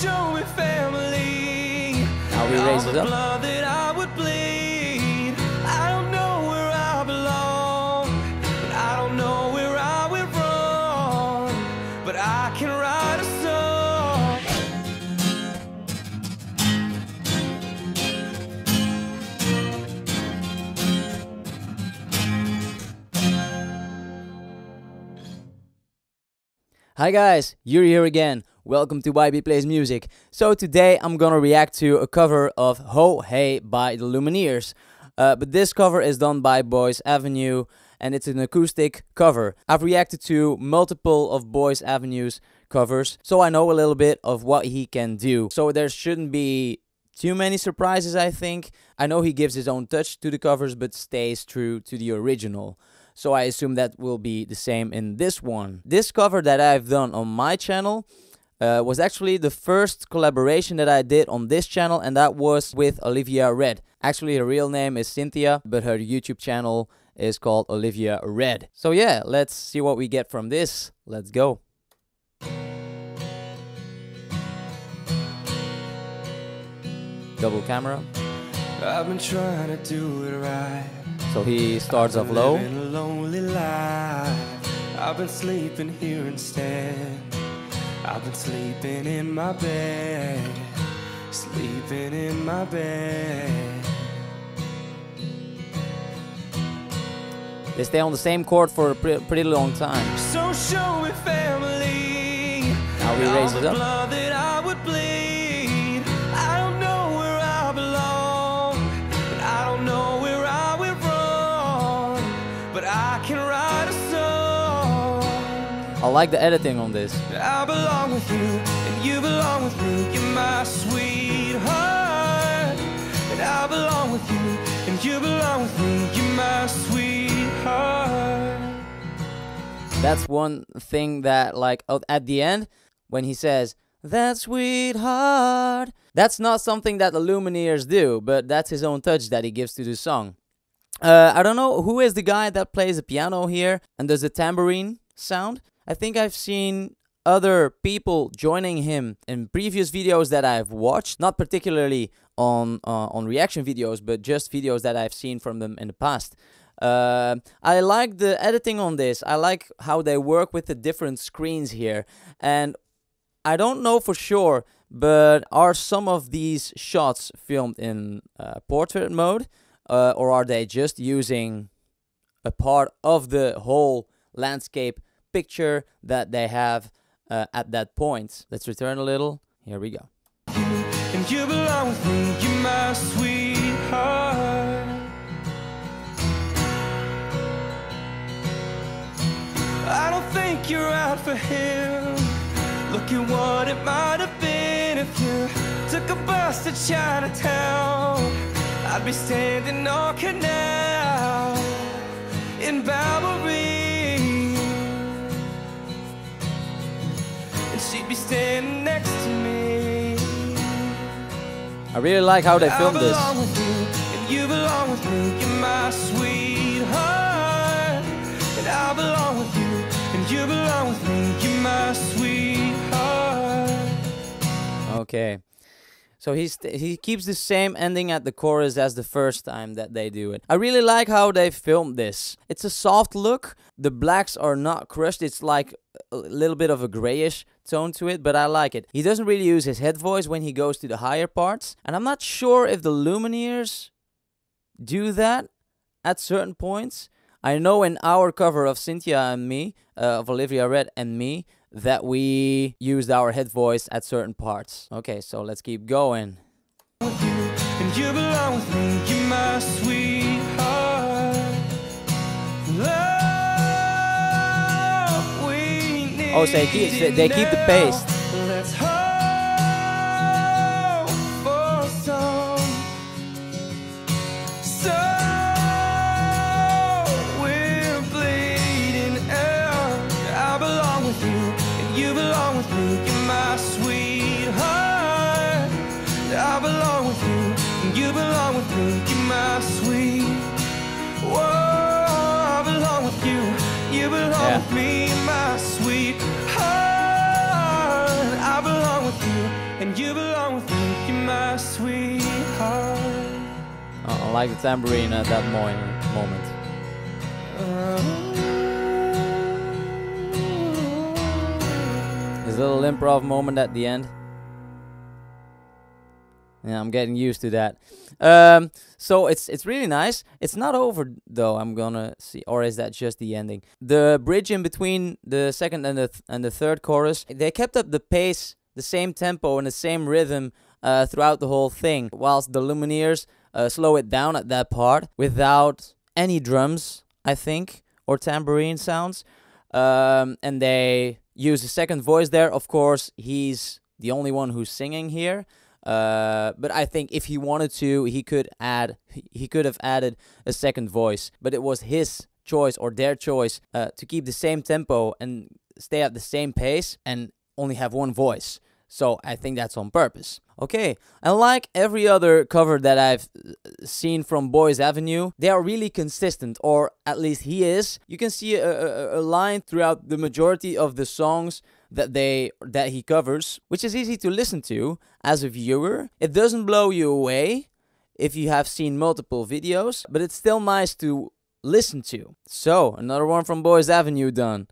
show me family. Now we raise it up. blood that I would bleed. I don't know where I belong. I don't know where I went wrong. But I can write a song. Hi guys, you're here again. Welcome to YB Plays Music. So today I'm gonna react to a cover of Ho Hey by the Lumineers. Uh, but this cover is done by Boyce Avenue and it's an acoustic cover. I've reacted to multiple of Boyce Avenue's covers, so I know a little bit of what he can do. So there shouldn't be too many surprises, I think. I know he gives his own touch to the covers but stays true to the original. So I assume that will be the same in this one. This cover that I've done on my channel uh, was actually the first collaboration that I did on this channel, and that was with Olivia Red. Actually, her real name is Cynthia, but her YouTube channel is called Olivia Red. So yeah, let's see what we get from this. Let's go. Double camera. I've been trying to do it right. So he starts off low. living a lonely life. I've been sleeping here instead. I've been sleeping in my bed. Sleeping in my bed. They stay on the same chord for a pre- pretty long time. So show me family. Now we All raise it up. I like the editing on this. I belong with you, and you belong with me. You're my sweetheart. And I belong with you, and you belong with me. You're my sweetheart. That's one thing that, like, at the end, when he says, That sweetheart, that's not something that the Lumineers do, but that's his own touch that he gives to the song. Uh, I don't know who is the guy that plays the piano here and does the tambourine sound. I think I've seen other people joining him in previous videos that I've watched, not particularly on uh, on reaction videos, but just videos that I've seen from them in the past. Uh, I like the editing on this. I like how they work with the different screens here, and I don't know for sure, but are some of these shots filmed in uh, portrait mode, uh, or are they just using a part of the whole landscape picture that they have uh, at that point? Let's return a little. Here we go. And you belong with me, you're my sweetheart. I don't think you're out for him. Look at what it might have been if you took a bus to Chinatown. I'd be standing on Canal in Bowery. She'd be standing next to me. I really like how they filmed this. you, you belong with me. You're my sweetheart. And I belong with you, and you belong with me. You're my sweetheart. Okay. So he's he keeps the same ending at the chorus as the first time that they do it. I really like how they filmed this. It's a soft look. The blacks are not crushed. It's like a little bit of a grayish tone to it, but I like it. He doesn't really use his head voice when he goes to the higher parts, and I'm not sure if the Lumineers do that at certain points. I know in our cover of Cynthia and me, uh, of Olivia Red and me, that we used our head voice at certain parts. Okay, so let's keep going. With you, and you belong with me. You're my sweetheart. Love we need. Oh, so they keep- they keep the pace. Sweet. Whoa, I belong with you. You belong Yeah. with me, my sweetheart. and you belong with me. You're my sweetheart. Oh, uh, I like the tambourine at that moment. moment. His little improv moment at the end. Yeah, I'm getting used to that. Um, so it's it's really nice. It's not over though. I'm gonna see, or is that just the ending? The bridge in between the second and the th- and the third chorus, they kept up the pace, the same tempo and the same rhythm uh, throughout the whole thing. Whilst the Lumineers uh, slow it down at that part without any drums, I think, or tambourine sounds, um, and they use a second voice there. Of course, he's the only one who's singing here. Uh, but I think if he wanted to, he could add, he could have added a second voice. But it was his choice or their choice uh, to keep the same tempo and stay at the same pace and only have one voice. So I think that's on purpose. Okay, and like every other cover that I've uh, seen from Boyce Avenue, they are really consistent, or at least he is. You can see a, a, a line throughout the majority of the songs that they that he covers, which is easy to listen to as a viewer. It doesn't blow you away if you have seen multiple videos, but it's still nice to listen to. So, another one from Boyce Avenue done.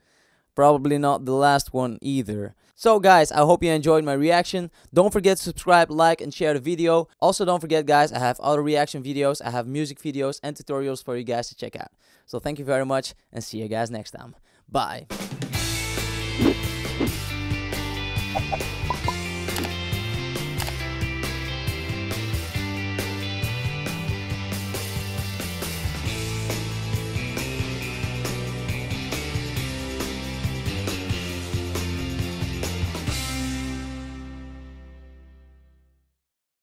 Probably not the last one either. So guys, I hope you enjoyed my reaction. Don't forget to subscribe, like, and share the video. Also, don't forget guys, I have other reaction videos. I have music videos and tutorials for you guys to check out. So thank you very much and see you guys next time. Bye.